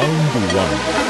Round one.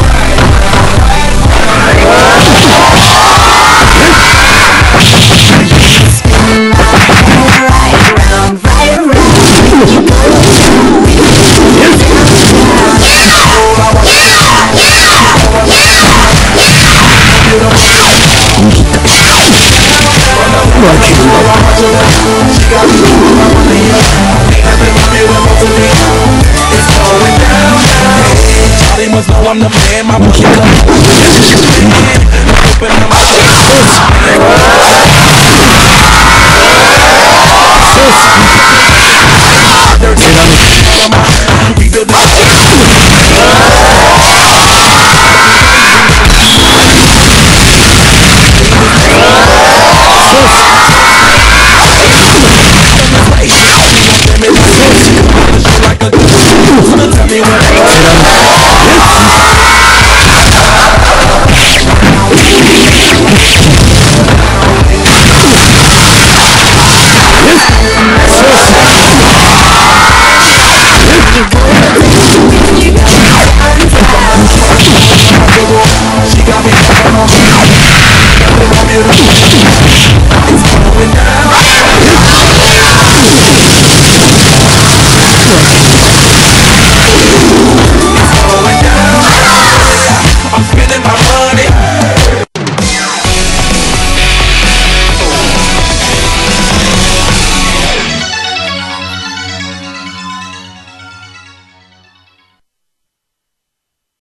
They must know I'm the man, my killer. I'm open up my to do. Wanna tell me what I?